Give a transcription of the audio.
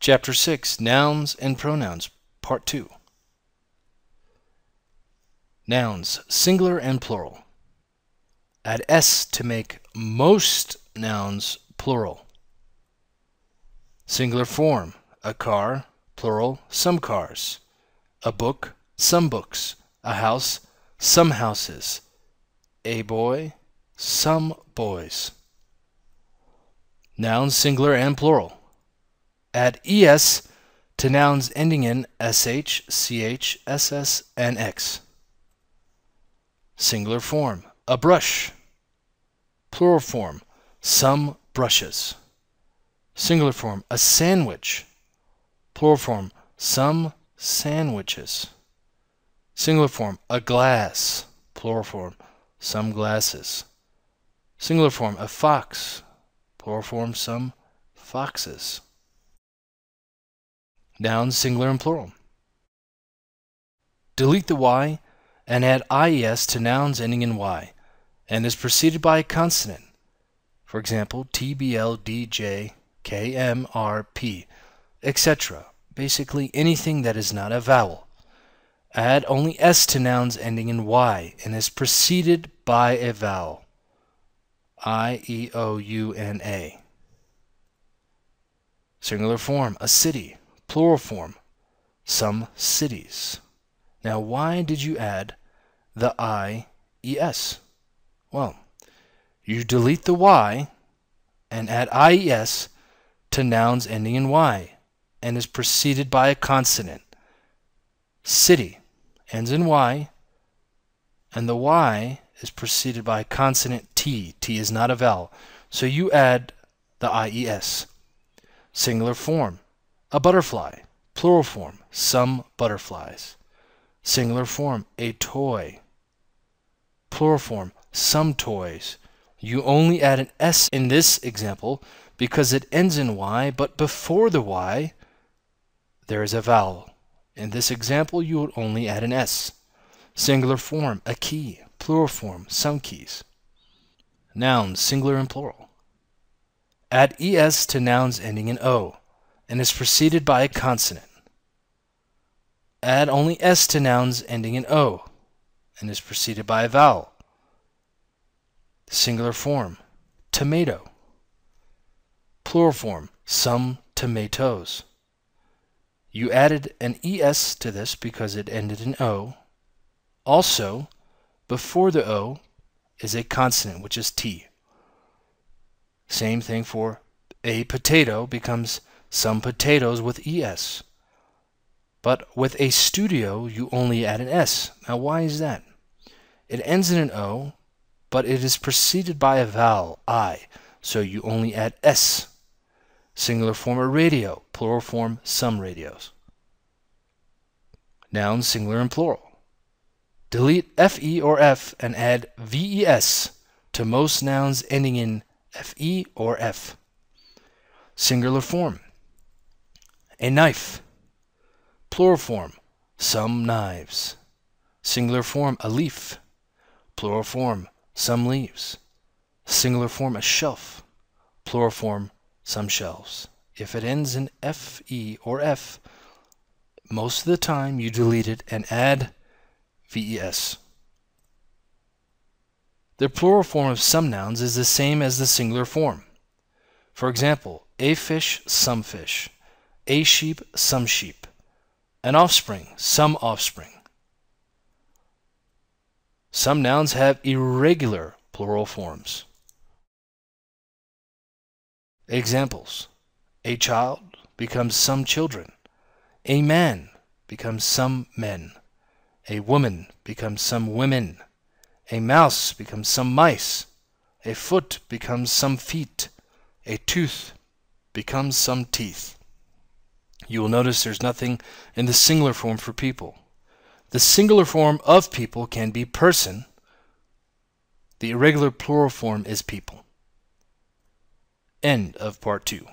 Chapter 6 Nouns and Pronouns, Part 2. Nouns, singular and plural. Add s to make most nouns plural. Singular form, a car, plural, some cars. A book, some books. A house, some houses. A boy, some boys. Nouns, singular and plural. Add es to nouns ending in sh, ch, ss, and x. Singular form, a brush. Plural form, some brushes. Singular form, a sandwich. Plural form, some sandwiches. Singular form, a glass. Plural form, some glasses. Singular form, a fox. Plural form, some foxes. Nouns, singular and plural. Delete the y and add ies to nouns ending in y and is preceded by a consonant. For example, TBL, DJ, KM, RP, etc. Basically anything that is not a vowel. Add only s to nouns ending in y and is preceded by a vowel. I, E, O, U, N, A. Singular form, a city plural form, some cities. Now, why did you add the I, ES? Well, you delete the Y and add IES to nouns ending in Y and is preceded by a consonant. City ends in Y and the Y is preceded by a consonant T. T is not a vowel. So you add the IES. Singular form a butterfly, plural form, some butterflies. Singular form, a toy. Plural form, some toys. You only add an S in this example because it ends in Y, but before the Y, there is a vowel. In this example, you would only add an S. Singular form, a key. Plural form, some keys. Nouns, singular and plural. Add ES to nouns ending in O and is preceded by a consonant. Add only s to nouns ending in o and is preceded by a vowel. Singular form, tomato. Plural form, some tomatoes. You added an es to this because it ended in o. Also, before the o is a consonant, which is t. Same thing for a potato becomes some potatoes with ES. But with a studio, you only add an S. Now, why is that? It ends in an O, but it is preceded by a vowel, I, so you only add S. Singular form a radio, plural form some radios. Nouns, singular and plural. Delete FE or F and add VES to most nouns ending in FE or F. Singular form a knife. Plural form, some knives. Singular form, a leaf. Plural form, some leaves. Singular form, a shelf. Plural form, some shelves. If it ends in FE or F, most of the time you delete it and add VES. The plural form of some nouns is the same as the singular form. For example, a fish, some fish a sheep, some sheep, an offspring, some offspring. Some nouns have irregular plural forms. Examples A child becomes some children. A man becomes some men. A woman becomes some women. A mouse becomes some mice. A foot becomes some feet. A tooth becomes some teeth you will notice there's nothing in the singular form for people. The singular form of people can be person. The irregular plural form is people. End of part two.